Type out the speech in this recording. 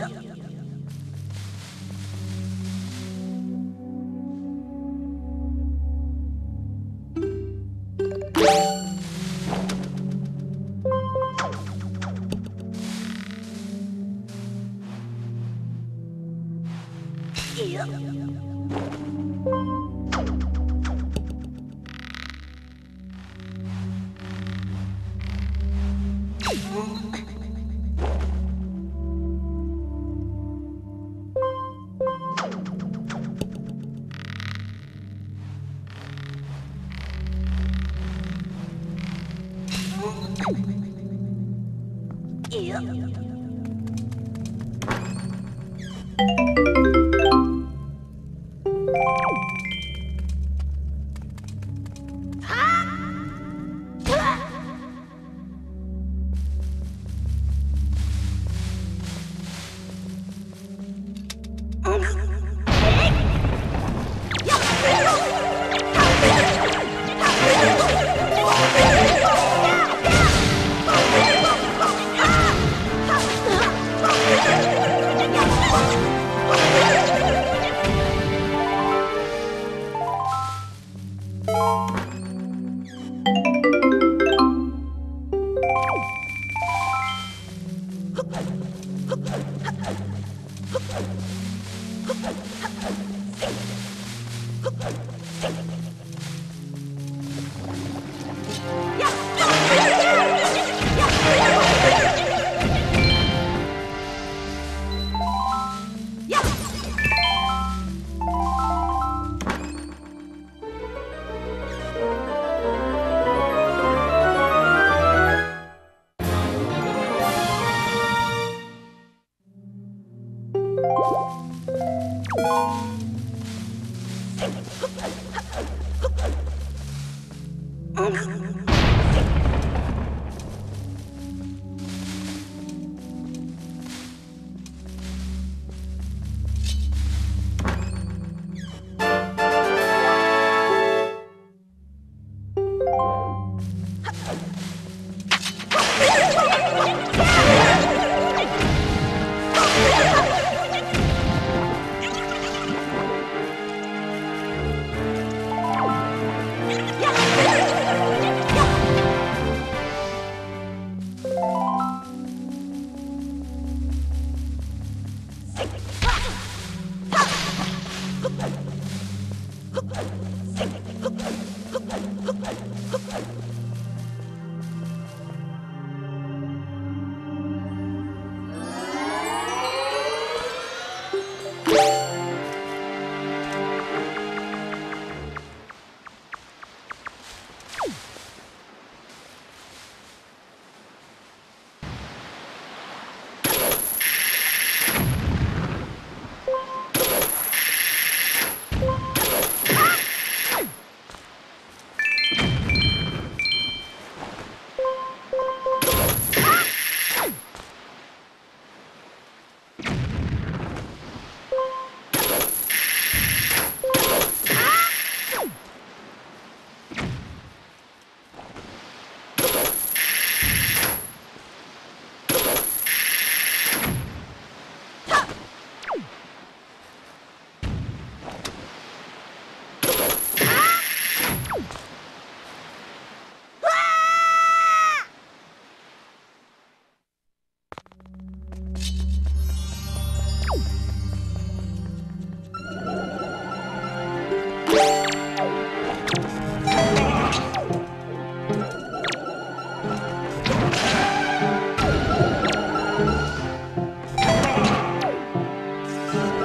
Yeah. いや。Ha ha ha! Amen. Yeah!